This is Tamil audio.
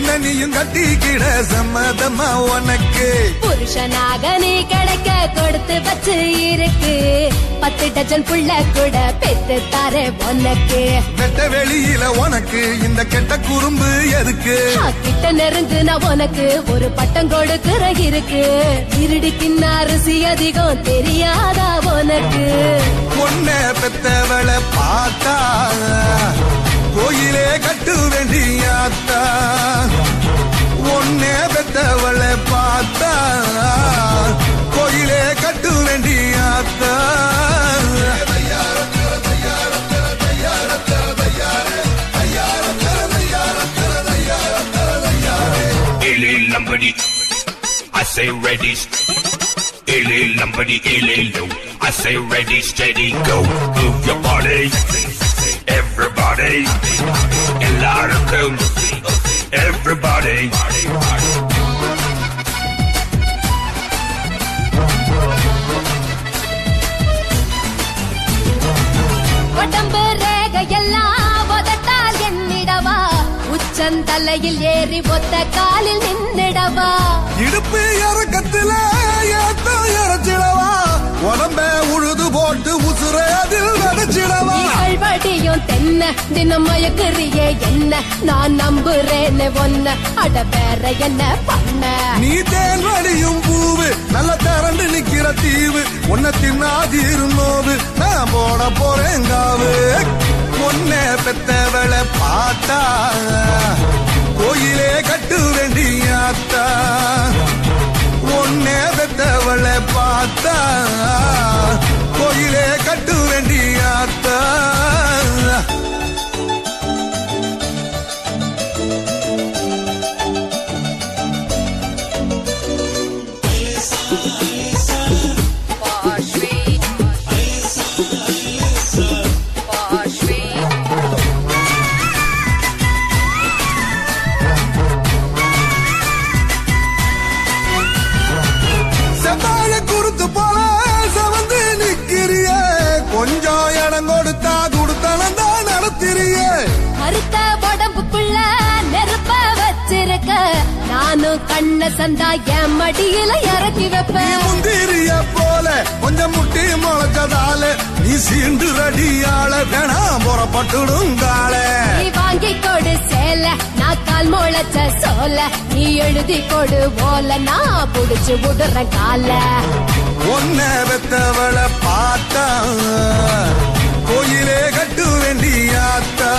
என்ன நீயும் கட்டிக்கிட சம்மதமா உனக்கு? புருஷனாக நீ கிடைக்க கொடுத்து வச்சு இருக்கு. பத்து டஜன் புள்ள கூட பெத்து தாரே உனக்கு. வெட்ட வெளியில உனக்கு இந்த கெட்ட குறும்பு எதுக்கு? கிட்ட நெருங்கு நான் உனக்கு ஒரு பட்டம் கொடுக்கிற இருக்கு. இருடிக்கின் அரிசி அதிகம் தெரியாதா உனக்கு? say ready. Illy lumbody, illy low. I say ready, steady, go. Move your body, everybody. A lot of cool, everybody. உடம்பு ரேகையெல்லாம் உதட்டால் எண்ணிடவா உச்சந்தலையில் ஏறி ஒத்த காலில் நின்னிடவா? இடுப்பு இறக்கத்துல ஏத்த இறச்சிடவா? உடம்ப உழுது போட்டு உசுர அதில் நடிச்சிடவா வடியும் தென்ன தினம் மயக்குறியே என்ன? நான் நம்புறேன்னு ஒன்ன அட வேற என்ன பண்ண? நீ தேன் வடியும் பூவு நல்ல திரண்டு நிக்கிற தீவு. உன்னை தின்னாதிரு நோவு நான் போட போறேன் காவு. பொண்ண பெத்தவளை பார்த்தா கோயிலே கட்டு வேண்டியாத்தா ஒன்னே பெத்தவளை பார்த்தா கோயிலே கட்டு வேண்டியாத்தா you. கொஞ்சம் இடம் கொடுத்தா கொடுத்தனம் தான் நடத்திறிய கருத்த உடம்புக்குள்ள நெருப்ப வச்சிருக்க. நானும் கண்ண சந்தா என் மடியில இறக்கி வைப்பேன் முந்திரிய போல கொஞ்சம் முட்டி முளைச்சதால நீ சீண்டு ரடியால வேணாம் புறப்பட்டுடும் கால. நீ வாங்கி கொடு சேல நான் கால் முளைச்ச சோல. நீ எழுதி கொடு ஓல நான் புடிச்சு விடுறேன் கால. ஒன்ன வெத்தவளை பார்த்தா கோயிலே கட்டு வேண்டியாத்தா